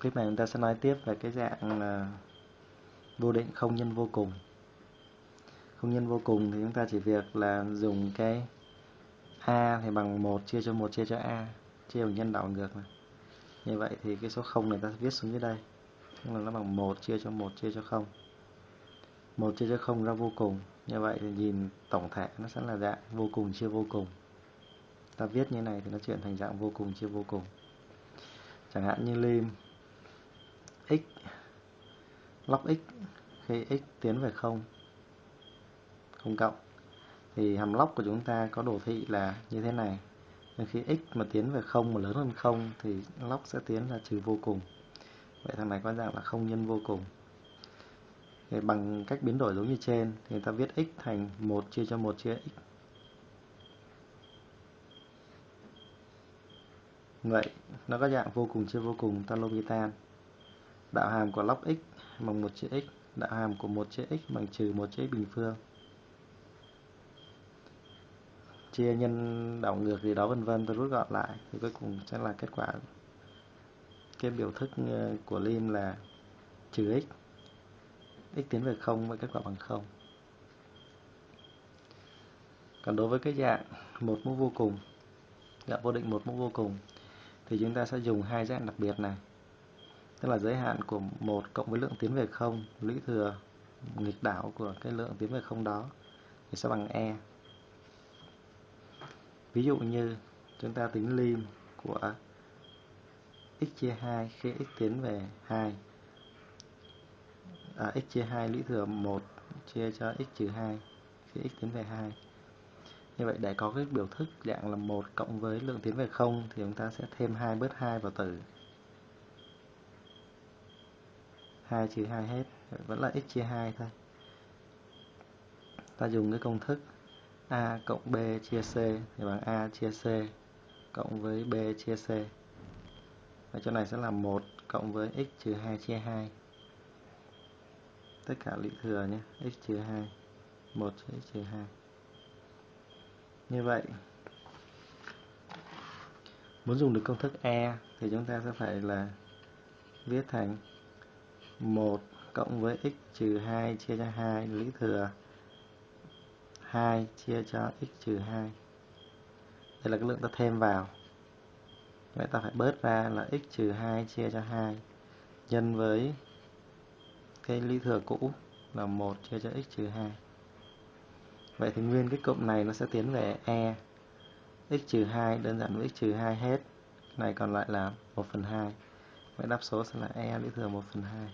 clip này chúng ta sẽ nói tiếp về cái dạng là vô định không nhân vô cùng. Không nhân vô cùng thì chúng ta chỉ việc là dùng cái a thì bằng 1 chia cho 1 chia cho a, chia bằng nhân đảo ngược này như vậy thì cái số 0 này ta viết xuống dưới đây. Tức là nó bằng 1 chia cho 1 chia cho 0 1 chia cho 0 ra vô cùng. Như vậy thì nhìn tổng thể nó sẽ là dạng vô cùng, chia vô cùng. Ta viết như này thì nó chuyển thành dạng vô cùng, chia vô cùng. Chẳng hạn như lim x. Log x khi x tiến về 0 không cộng. Thì hàm log của chúng ta có đồ thị là như thế này. Nên khi x mà tiến về 0 mà lớn hơn 0 thì log sẽ tiến là trừ vô cùng. Vậy thằng này có dạng là không nhân vô cùng. Thì bằng cách biến đổi giống như trên thì người ta viết x thành 1 chia cho 1 chia x. Vậy, nó có dạng vô cùng chia vô cùng tan. Lopitan đạo hàm của log x bằng 1 chữ x, đạo hàm của 1 chữ x bằng trừ 1 chữ x bình phương. Chia nhân đảo ngược gì đó vân vân, tôi rút gọn lại, thì cuối cùng sẽ là kết quả. Cái biểu thức ờ, của lim là trừ x. X tiến về 0 với kết quả bằng 0 còn đối với cái dạng một mũ vô cùng, dạng vô định một mũ vô cùng, thì chúng ta sẽ dùng hai dạng đặc biệt này tức là giới hạn của một cộng với lượng tiến về không lũy thừa nghịch đảo của cái lượng tiến về không đó thì sẽ bằng e. Ví dụ như chúng ta tính lim của x chia 2 khi x tiến về 2 à, x chia 2 lũy thừa 1 chia cho x trừ 2 khi x tiến về 2 như vậy để có cái biểu thức dạng là 1 cộng với lượng tiến về 0 thì chúng ta sẽ thêm 2 bớt 2 vào tử 2 trừ 2 hết, vẫn là x chia 2 thôi. Ta dùng cái công thức a cộng b chia c thì bằng a chia c cộng với b chia c. Và chỗ này sẽ là 1 cộng với x trừ 2 chia 2 tất cả lũy thừa nhé, x trừ 2 1 x trừ 2 như vậy, muốn dùng được công thức E thì chúng ta sẽ phải là viết thành 1 cộng với x trừ 2 chia cho 2 lý thừa 2 chia cho x trừ 2 đây là cái lượng ta thêm vào. Vậy ta phải bớt ra là x trừ 2 chia cho 2 nhân với cái lý thừa cũ là 1 chia cho x trừ 2 vậy thì nguyên cái cụm này nó sẽ tiến về e. X trừ 2 đơn giản với x trừ 2 hết. Này còn lại là 1 phần 2 vậy đáp số sẽ là e lý thừa 1 phần 2